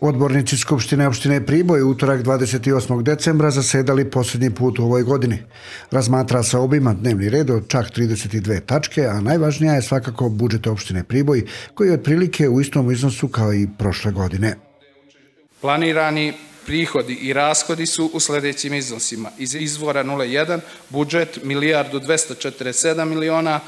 Odbornici Skupštine opštine Priboj utorak 28. decembra zasedali posljednji put u ovoj godini. Razmatra se obima dnevni red od čak 32 tačke, a najvažnija je svakako budžet opštine Priboj, koji je otprilike u istom iznosu kao i prošle godine. Planirani prihodi i rashodi su u sledećim iznosima. Iz izvora 01 budžet milijardu 247 miliona,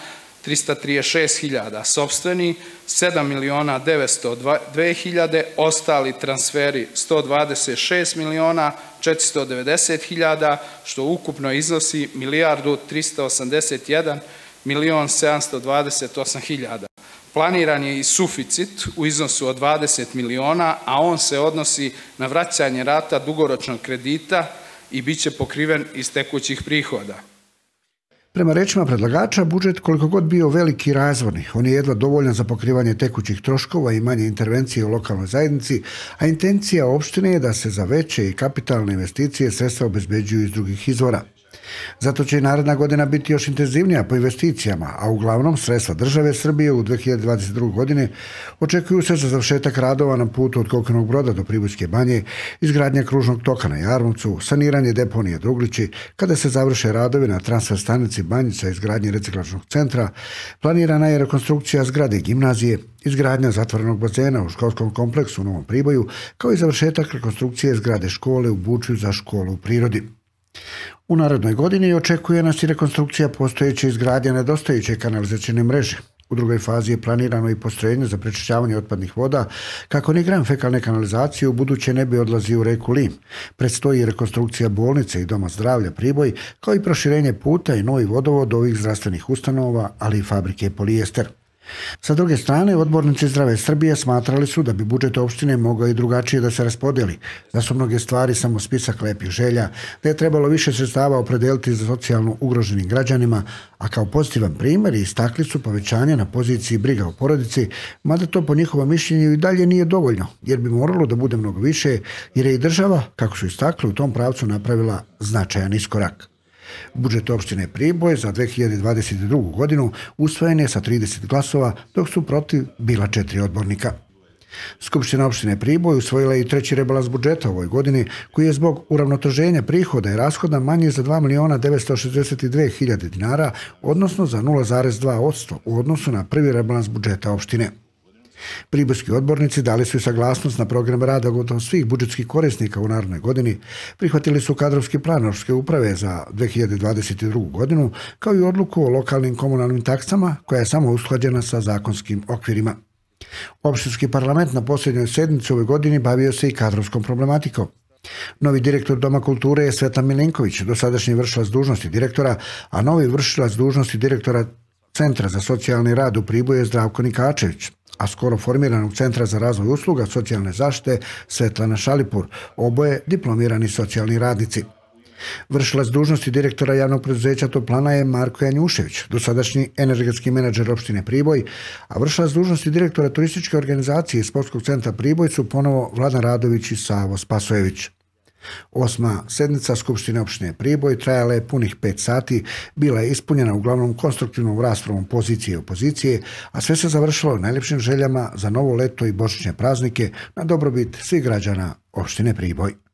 336.000, sobstveni 7 miliona 902 hiljade, ostali transferi 126 miliona 490 hiljada, što ukupno iznosi milijardu 381 milion 728 hiljada. Planiran je i suficit u iznosu od 20 miliona, a on se odnosi na vraćanje rata dugoročnog kredita i bit će pokriven iz tekućih prihoda. Prema rečima predlagača, budžet koliko god bio veliki i razvorni, on je jedva dovoljan za pokrivanje tekućih troškova i manje intervencije u lokalnoj zajednici, a intencija opštine je da se za veće i kapitalne investicije sredstva obezbeđuju iz drugih izvora. Zato će i naredna godina biti još intenzivnija po investicijama, a uglavnom sredstva države Srbije u 2022. godine očekuju se za završetak radova na putu od Kokanog broda do Pribojske banje, izgradnja kružnog toka na Jarmovcu, saniranje deponije Druglići, kada se završe radovi na transfer stanici Banjica i izgradnje reciklačnog centra, planirana je rekonstrukcija zgrade gimnazije, izgradnja zatvorenog bazena u školskom kompleksu u Novom Priboju, kao i završetak rekonstrukcije zgrade škole u Bučju za školu u prirodi. U narodnoj godini očekuje nas i rekonstrukcija postojeće izgradnje nedostajuće kanalizacijne mreže. U drugoj fazi je planirano i postrojenje za prečišćavanje otpadnih voda, kako ni gram fekalne kanalizacije u buduće ne bi odlazio u reku Lim. Predstoji rekonstrukcija bolnice i doma zdravlja Priboj, kao i proširenje puta i novi vodovod ovih zdravstvenih ustanova, ali i fabrike polijester. Sa druge strane, odbornici Zdrave Srbije smatrali su da bi budžet opštine mogao i drugačije da se raspodeli, da su mnoge stvari samo spisak lepih želja, da je trebalo više sredstava opredeliti za socijalno ugroženim građanima, a kao pozitivan primer istakli su povećanje na poziciji briga o porodici, mada to po njihovom mišljenju i dalje nije dovoljno, jer bi moralo da bude mnogo više, jer je i država, kako su istakli, u tom pravcu napravila značajan iskorak. Budžet opštine Priboj za 2022. godinu usvojen je sa 30 glasova, dok su protiv bila četiri odbornika. Skupština opštine Priboj usvojila i treći rebalans budžeta ovoj godini, koji je zbog uravnotoženja prihoda i rashoda manji za 2 miliona 962 hiljade dinara, odnosno za 0,2 u odnosu na prvi rebalans budžeta opštine. Pribojski odbornici dali su saglasnost na program rada gotovo svih budžetskih korisnika u narodnoj godini, prihvatili su kadrovski plan Opštske uprave za 2022. godinu, kao i odluku o lokalnim komunalnim taksama, koja je samo usklađena sa zakonskim okvirima. Opštinski parlament na posljednjoj sednici ove godini bavio se i kadrovskom problematikom. Novi direktor Doma kulture je Sveta Milenković, dosadašnji vršilac dužnosti direktora, a novi vršilac dužnosti direktora Centra za socijalni rad u Priboju je Zdravko Nikačević a skoro formiranog Centra za razvoj usluga socijalne zaštite Svetlana Šalipur, oboje diplomirani socijalni radnici. Vršilac dužnosti direktora javnog preduzeća Toplana je Marko Janjušević, dosadašnji energetski menadžer opštine Priboj, a vršilac dužnosti direktora turističke organizacije Sportskog centra Priboj su ponovo Vladan Radović i Savo Spasojević. Osma sednica Skupštine opštine Priboj trajala je punih pet sati, bila je ispunjena uglavnom konstruktivnom raspravom pozicije i opozicije, a sve se završilo najljepšim željama za novo leto i božićne praznike na dobrobit svih građana opštine Priboj.